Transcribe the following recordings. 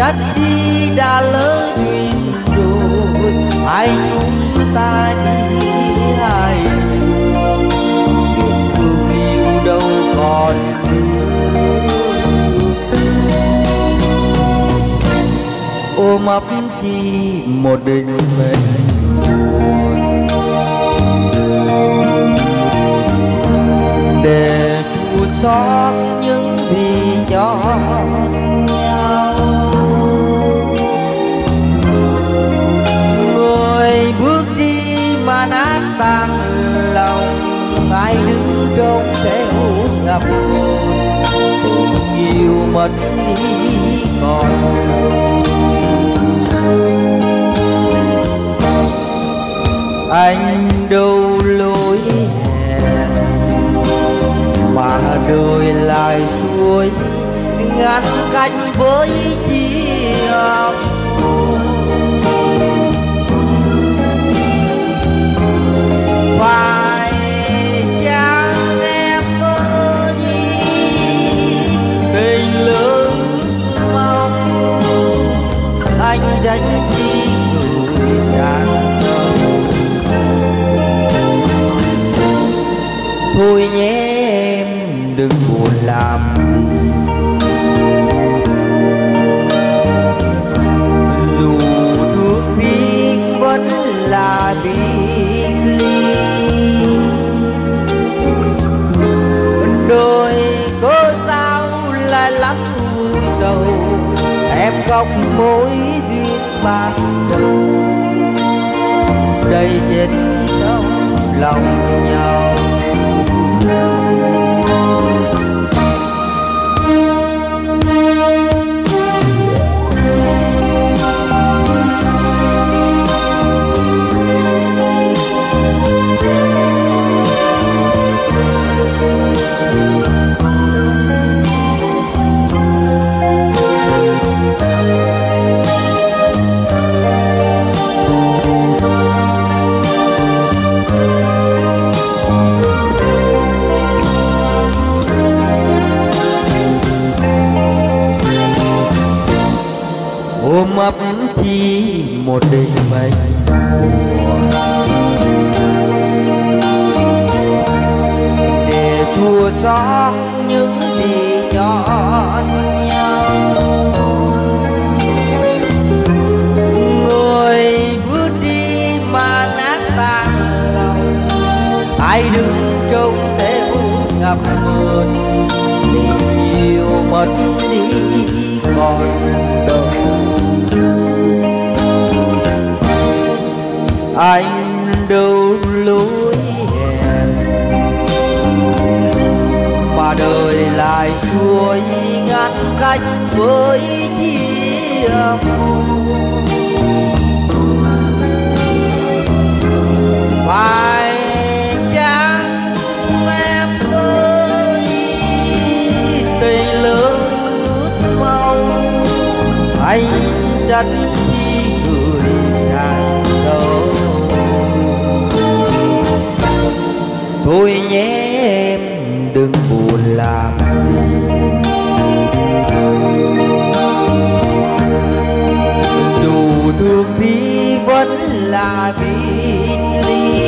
chắc chi đã lỡ duyên rồi. Ai chúng ta đi ai đường thương yêu đâu còn ôm ấp chi một mình mình để chua xót những gì nhỏ nát tan lòng, ai đứng trong thế gặp ngập nhiều mất đi còn. Anh đâu lối hẹn mà đời lại suối ngăn cách với chi học anh dành chi người sang thôi nhé em, đừng buồn làm. Dù thương tiếc vẫn là biệt ly. Đời cớ sao lại lắm u sầu? Em khóc mối ban đầu đầy chết trong lòng nhau. Ôm chi một định mệnh. Để chua xót những gì cho nhau người bước đi mà nát tan lòng, ai đứng trông theo gặp mơn tình yêu mất đi còn đâu lại xuôi ngăn cách với chia phải chăng em ơi, tình lớn mong, anh trách chi người sang đâu thôi nhé em làm. Gì dù thương thì vẫn là biệt ly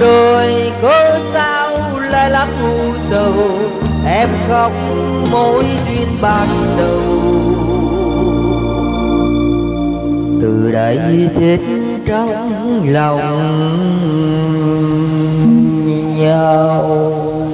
đời có sao lại lắm u sầu, em khóc mối duyên ban đầu. Từ đây chết trong lòng. Nhau